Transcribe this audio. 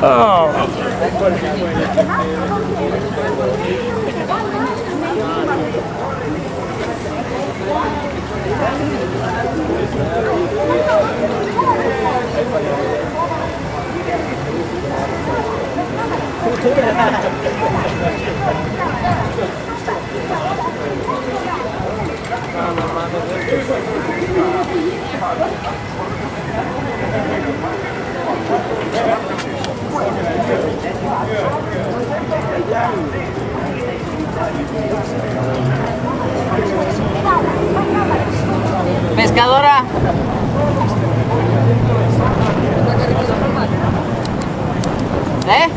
哦。好的好的好的 Pescadora. ¿Eh?